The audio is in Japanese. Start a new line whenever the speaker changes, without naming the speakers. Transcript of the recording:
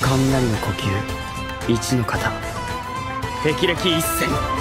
雷の呼吸。一の型霹靂一閃